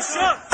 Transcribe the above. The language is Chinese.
行